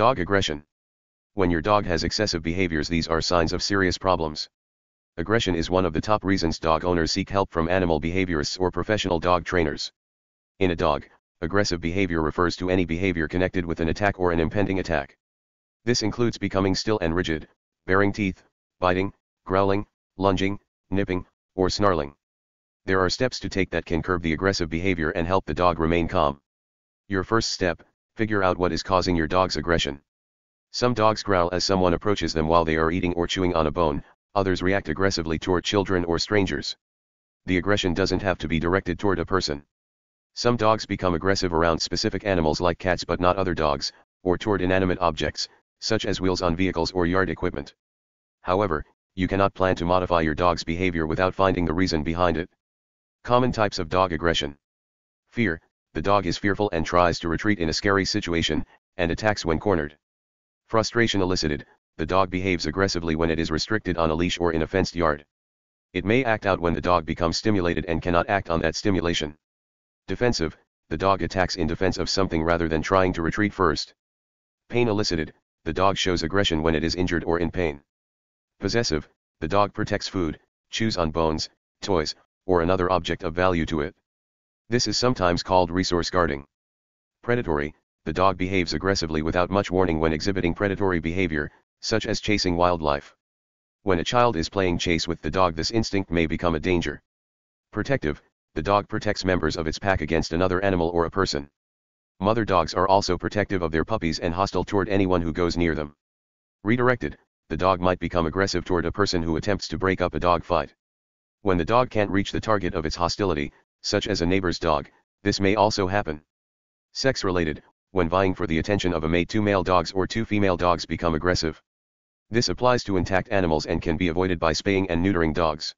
Dog aggression. When your dog has excessive behaviors these are signs of serious problems. Aggression is one of the top reasons dog owners seek help from animal behaviorists or professional dog trainers. In a dog, aggressive behavior refers to any behavior connected with an attack or an impending attack. This includes becoming still and rigid, baring teeth, biting, growling, lunging, nipping, or snarling. There are steps to take that can curb the aggressive behavior and help the dog remain calm. Your first step, figure out what is causing your dog's aggression. Some dogs growl as someone approaches them while they are eating or chewing on a bone, others react aggressively toward children or strangers. The aggression doesn't have to be directed toward a person. Some dogs become aggressive around specific animals like cats but not other dogs, or toward inanimate objects, such as wheels on vehicles or yard equipment. However, you cannot plan to modify your dog's behavior without finding the reason behind it. Common types of dog aggression. Fear, the dog is fearful and tries to retreat in a scary situation, and attacks when cornered. Frustration elicited, the dog behaves aggressively when it is restricted on a leash or in a fenced yard. It may act out when the dog becomes stimulated and cannot act on that stimulation. Defensive, the dog attacks in defense of something rather than trying to retreat first. Pain elicited, the dog shows aggression when it is injured or in pain. Possessive, the dog protects food, chews on bones, toys, or another object of value to it. This is sometimes called resource guarding. Predatory, the dog behaves aggressively without much warning when exhibiting predatory behavior, such as chasing wildlife. When a child is playing chase with the dog this instinct may become a danger. Protective, the dog protects members of its pack against another animal or a person. Mother dogs are also protective of their puppies and hostile toward anyone who goes near them. Redirected, the dog might become aggressive toward a person who attempts to break up a dog fight. When the dog can't reach the target of its hostility, such as a neighbor's dog, this may also happen. Sex related, when vying for the attention of a mate two male dogs or two female dogs become aggressive. This applies to intact animals and can be avoided by spaying and neutering dogs.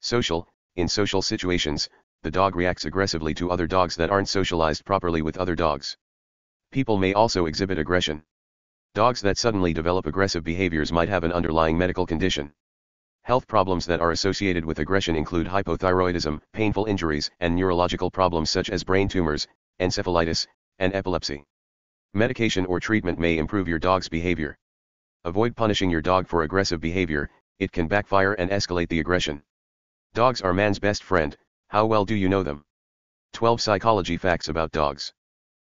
Social, in social situations, the dog reacts aggressively to other dogs that aren't socialized properly with other dogs. People may also exhibit aggression. Dogs that suddenly develop aggressive behaviors might have an underlying medical condition. Health problems that are associated with aggression include hypothyroidism, painful injuries, and neurological problems such as brain tumors, encephalitis, and epilepsy. Medication or treatment may improve your dog's behavior. Avoid punishing your dog for aggressive behavior, it can backfire and escalate the aggression. Dogs are man's best friend, how well do you know them? 12 Psychology Facts About Dogs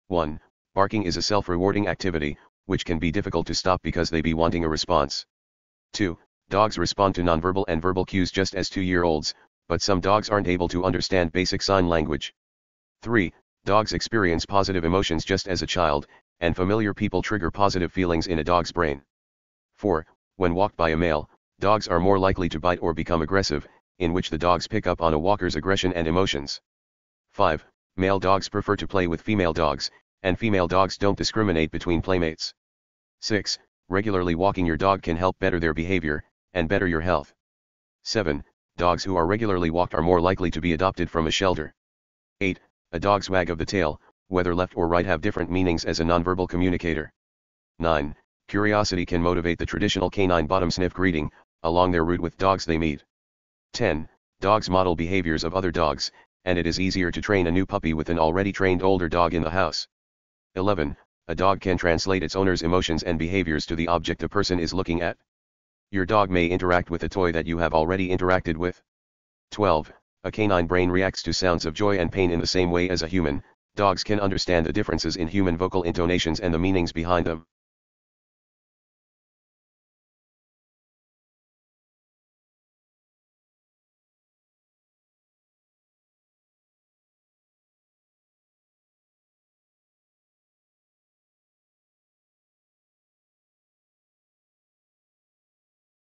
1. Barking is a self-rewarding activity, which can be difficult to stop because they be wanting a response. 2. Dogs respond to nonverbal and verbal cues just as two-year-olds, but some dogs aren't able to understand basic sign language. 3. Dogs experience positive emotions just as a child, and familiar people trigger positive feelings in a dog's brain. 4. When walked by a male, dogs are more likely to bite or become aggressive, in which the dogs pick up on a walker's aggression and emotions. 5. Male dogs prefer to play with female dogs, and female dogs don't discriminate between playmates. 6. Regularly walking your dog can help better their behavior, and better your health. 7. Dogs who are regularly walked are more likely to be adopted from a shelter. 8. A dog's wag of the tail, whether left or right have different meanings as a nonverbal communicator. 9. Curiosity can motivate the traditional canine bottom sniff greeting, along their route with dogs they meet. 10. Dogs model behaviors of other dogs, and it is easier to train a new puppy with an already trained older dog in the house. 11. A dog can translate its owner's emotions and behaviors to the object a person is looking at. Your dog may interact with a toy that you have already interacted with. 12. A canine brain reacts to sounds of joy and pain in the same way as a human, dogs can understand the differences in human vocal intonations and the meanings behind them.